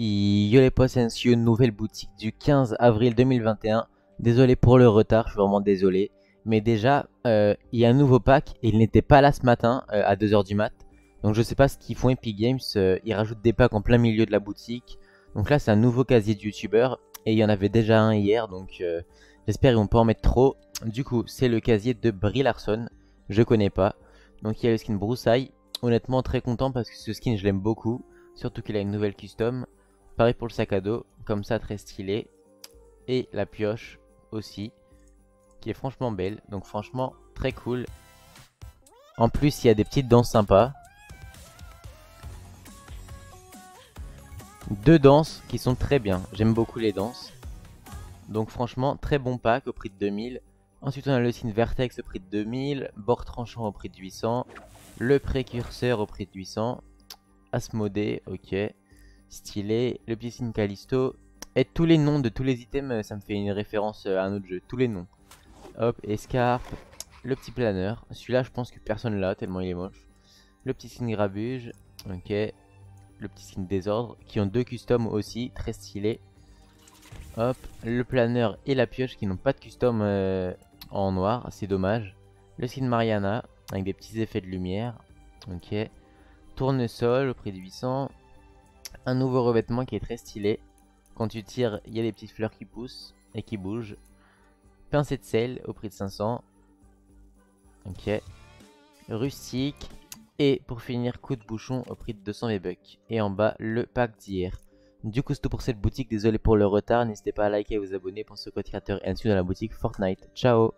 Yo les nouvelle boutique du 15 avril 2021. Désolé pour le retard, je suis vraiment désolé. Mais déjà, euh, il y a un nouveau pack et il n'était pas là ce matin euh, à 2h du mat. Donc je sais pas ce qu'ils font Epic Games, euh, ils rajoutent des packs en plein milieu de la boutique. Donc là c'est un nouveau casier de youtubeur et il y en avait déjà un hier donc j'espère qu'ils vont pas en mettre trop. Du coup c'est le casier de Brie Larson, je connais pas. Donc il y a le skin Broussaille, honnêtement très content parce que ce skin je l'aime beaucoup. Surtout qu'il a une nouvelle custom. Pareil pour le sac à dos, comme ça très stylé. Et la pioche aussi, qui est franchement belle. Donc franchement très cool. En plus il y a des petites danses sympas. Deux danses qui sont très bien. J'aime beaucoup les danses. Donc franchement très bon pack au prix de 2000. Ensuite on a le signe Vertex au prix de 2000. Bord tranchant au prix de 800. Le précurseur au prix de 800. Asmodée, ok stylé, le petit signe Callisto. Et tous les noms de tous les items, ça me fait une référence à un autre jeu. Tous les noms. Hop, escarpe, le petit planeur. Celui-là, je pense que personne l'a, tellement il est moche. Le petit signe grabuge, ok. Le petit signe désordre, qui ont deux customs aussi, très stylé. Hop, le planeur et la pioche qui n'ont pas de custom euh, en noir, c'est dommage. Le signe Mariana, avec des petits effets de lumière, ok. Tournesol au prix de 800 un nouveau revêtement qui est très stylé. Quand tu tires, il y a des petites fleurs qui poussent et qui bougent. Pincée de sel au prix de 500. Ok. Rustique. Et pour finir, coup de bouchon au prix de 200 V-Bucks. Et en bas, le pack d'hier. Du coup, c'est tout pour cette boutique. Désolé pour le retard. N'hésitez pas à liker et vous abonner pour ce code créateur et dans la boutique Fortnite. Ciao